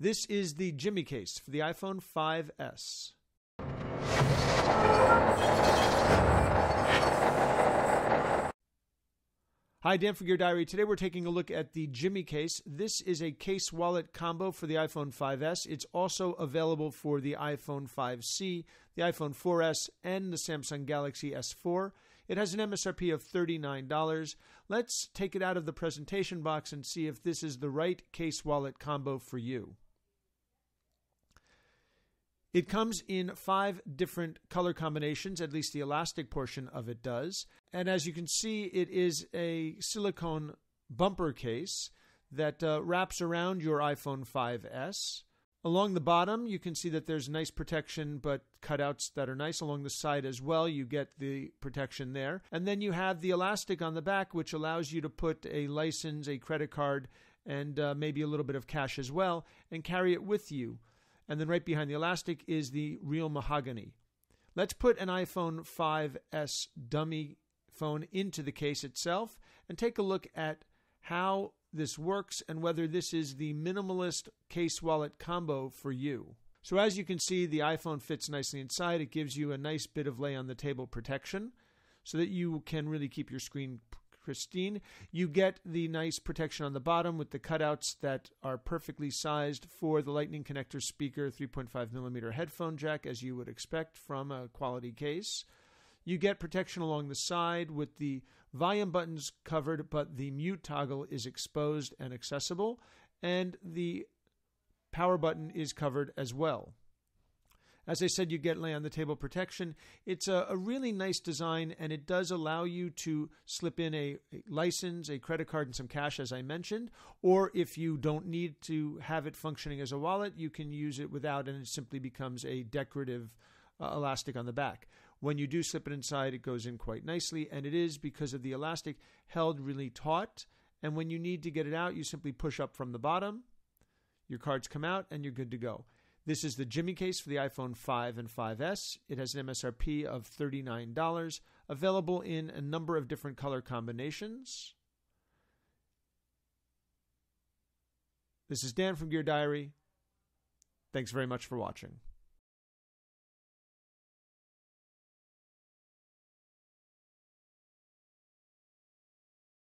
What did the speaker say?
This is the Jimmy case for the iPhone 5S. Hi, Dan from Gear Diary. Today we're taking a look at the Jimmy case. This is a case wallet combo for the iPhone 5S. It's also available for the iPhone 5C, the iPhone 4S, and the Samsung Galaxy S4. It has an MSRP of $39. Let's take it out of the presentation box and see if this is the right case wallet combo for you. It comes in five different color combinations, at least the elastic portion of it does. And as you can see, it is a silicone bumper case that uh, wraps around your iPhone 5S. Along the bottom, you can see that there's nice protection, but cutouts that are nice. Along the side as well, you get the protection there. And then you have the elastic on the back, which allows you to put a license, a credit card, and uh, maybe a little bit of cash as well, and carry it with you and then right behind the elastic is the real mahogany. Let's put an iPhone 5S dummy phone into the case itself and take a look at how this works and whether this is the minimalist case wallet combo for you. So as you can see, the iPhone fits nicely inside. It gives you a nice bit of lay on the table protection so that you can really keep your screen pristine. You get the nice protection on the bottom with the cutouts that are perfectly sized for the Lightning connector speaker 3.5 millimeter headphone jack, as you would expect from a quality case. You get protection along the side with the volume buttons covered, but the mute toggle is exposed and accessible, and the power button is covered as well. As I said, you get lay on the table protection. It's a, a really nice design, and it does allow you to slip in a, a, license, a credit card, and some cash, as I mentioned. Or if you don't need to have it functioning as a wallet, you can use it without, and it simply becomes a decorative uh, elastic on the back. When you do slip it inside, it goes in quite nicely, and it is because of the elastic held really taut. And when you need to get it out, you simply push up from the bottom. Your cards come out, and you're good to go. This is the Jimmy case for the iPhone 5 and 5S. It has an MSRP of $39, available in a number of different color combinations. This is Dan from Gear Diary. Thanks very much for watching.